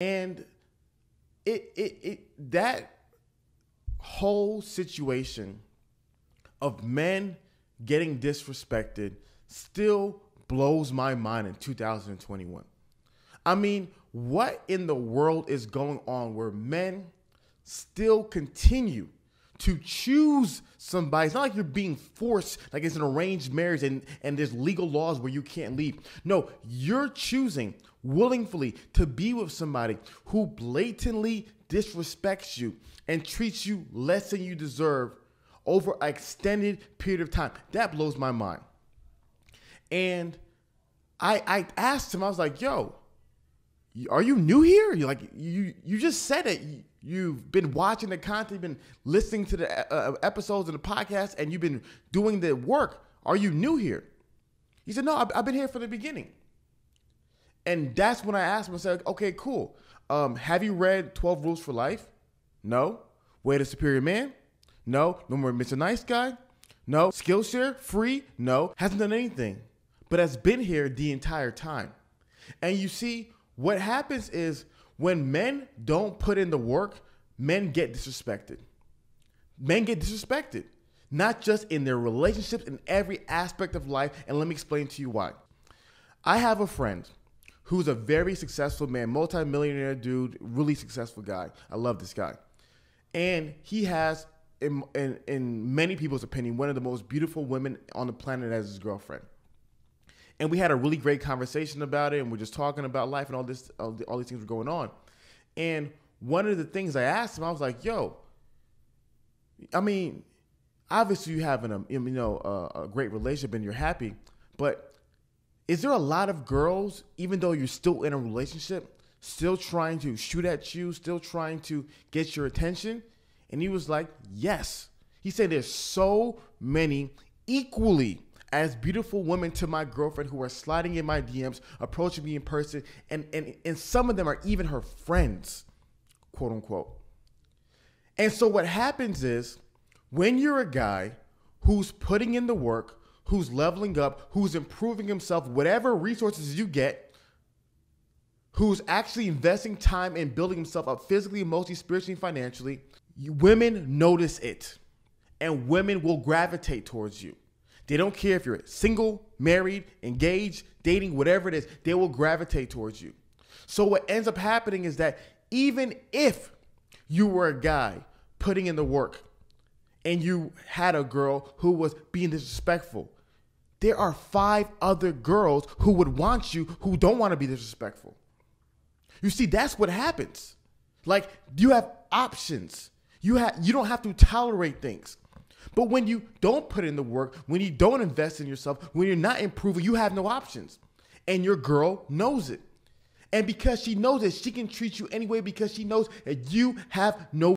And it it it that whole situation of men getting disrespected still blows my mind in 2021. I mean, what in the world is going on where men still continue to choose somebody. It's not like you're being forced, like it's an arranged marriage and, and there's legal laws where you can't leave. No, you're choosing willingly to be with somebody who blatantly disrespects you and treats you less than you deserve over an extended period of time. That blows my mind. And I I asked him, I was like, yo, are you new here? You're like you you just said it. You've been watching the content, been listening to the uh, uh, episodes of the podcast, and you've been doing the work. Are you new here? He said, No, I've, I've been here from the beginning. And that's when I asked him, I said, Okay, cool. Um, have you read 12 Rules for Life? No. Way to Superior Man? No. No more Mr. Nice Guy? No. Skillshare? Free? No. Hasn't done anything, but has been here the entire time. And you see, what happens is when men don't put in the work, men get disrespected. Men get disrespected, not just in their relationships, in every aspect of life. And let me explain to you why. I have a friend who's a very successful man, multimillionaire dude, really successful guy. I love this guy. And he has, in, in, in many people's opinion, one of the most beautiful women on the planet as his girlfriend and we had a really great conversation about it and we're just talking about life and all this all, these things were going on. And one of the things i asked him i was like yo i mean obviously you having a um, you know a, a great relationship and you're happy but is there a lot of girls even though you're still in a relationship still trying to shoot at you still trying to get your attention? And he was like yes. He said there's so many equally as beautiful women to my girlfriend who are sliding in my DMs, approaching me in person, and, and, and some of them are even her friends, quote unquote. And so what happens is when you're a guy who's putting in the work, who's leveling up, who's improving himself, whatever resources you get, who's actually investing time in building himself up physically, emotionally, spiritually, financially, women notice it. And women will gravitate towards you. They don't care if you're single, married, engaged, dating, whatever it is, they will gravitate towards you. So what ends up happening is that even if you were a guy putting in the work and you had a girl who was being disrespectful, there are five other girls who would want you who don't want to be disrespectful. You see, that's what happens. Like you have options. You have you don't have to tolerate things. But when you don't put in the work, when you don't invest in yourself, when you're not improving, you have no options. And your girl knows it. And because she knows it, she can treat you anyway because she knows that you have no